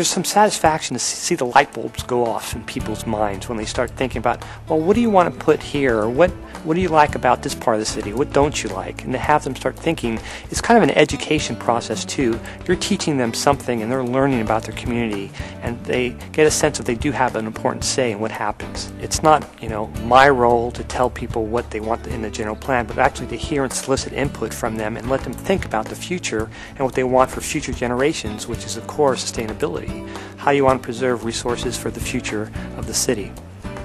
there's some satisfaction to see the light bulbs go off in people's minds when they start thinking about, well, what do you want to put here? Or what, what do you like about this part of the city? What don't you like? And to have them start thinking, it's kind of an education process too. You're teaching them something and they're learning about their community and they get a sense that they do have an important say in what happens. It's not, you know, my role to tell people what they want in the general plan, but actually to hear and solicit input from them and let them think about the future and what they want for future generations, which is, of course, sustainability. How you want to preserve resources for the future of the city.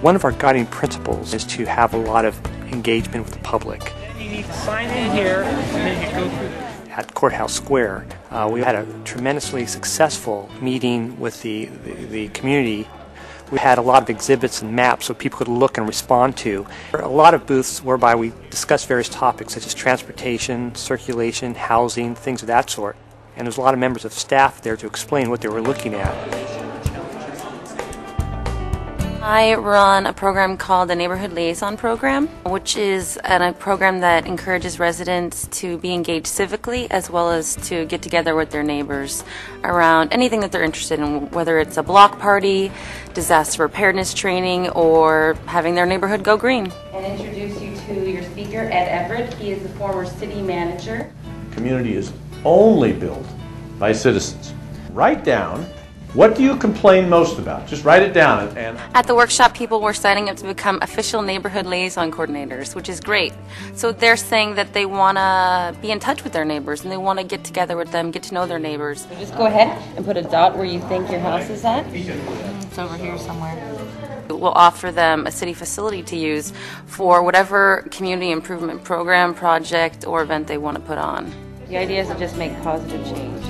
One of our guiding principles is to have a lot of engagement with the public. You need to sign in here and then you go through at Courthouse Square. Uh, we had a tremendously successful meeting with the, the, the, community. We had a lot of exhibits and maps so people could look and respond to. A lot of booths whereby we discussed various topics such as transportation, circulation, housing, things of that sort and there's a lot of members of staff there to explain what they were looking at. I run a program called the Neighborhood Liaison Program, which is a program that encourages residents to be engaged civically as well as to get together with their neighbors around anything that they're interested in, whether it's a block party, disaster preparedness training, or having their neighborhood go green. And introduce you to your speaker, Ed Everett. He is the former city manager. Community is only built by citizens. Write down what do you complain most about? Just write it down. And At the workshop, people were signing up to become official neighborhood liaison coordinators, which is great. So they're saying that they want to be in touch with their neighbors and they want to get together with them, get to know their neighbors. So just go ahead and put a dot where you think your house is at. It's over here somewhere. We'll offer them a city facility to use for whatever community improvement program, project, or event they want to put on. The idea is to just make positive change.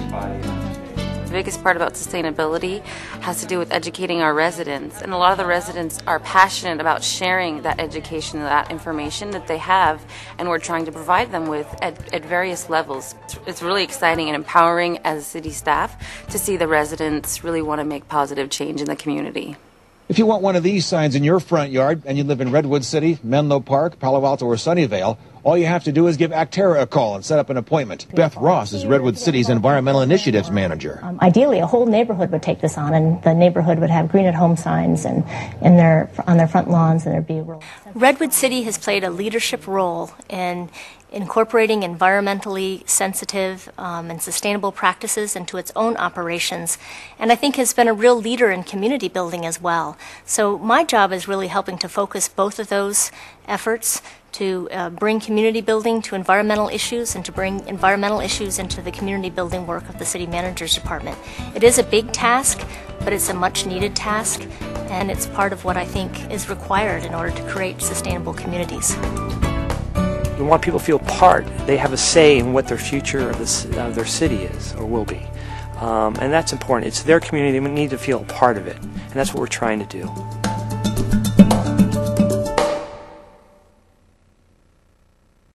The biggest part about sustainability has to do with educating our residents, and a lot of the residents are passionate about sharing that education, that information that they have, and we're trying to provide them with at, at various levels. It's really exciting and empowering as city staff to see the residents really want to make positive change in the community. If you want one of these signs in your front yard and you live in Redwood City, Menlo Park, Palo Alto, or Sunnyvale, all you have to do is give Acterra a call and set up an appointment. Beth Ross is Redwood City's Environmental Initiatives Manager. Um, ideally, a whole neighborhood would take this on, and the neighborhood would have green at home signs and in their on their front lawns, and there'd be a rural. Redwood City has played a leadership role in incorporating environmentally sensitive um, and sustainable practices into its own operations, and I think has been a real leader in community building as well. So my job is really helping to focus both of those efforts to uh, bring community building to environmental issues and to bring environmental issues into the community building work of the city manager's department. It is a big task, but it's a much needed task, and it's part of what I think is required in order to create sustainable communities. We want people to feel part. They have a say in what their future of, this, of their city is or will be. Um, and that's important. It's their community. They need to feel part of it. And that's what we're trying to do.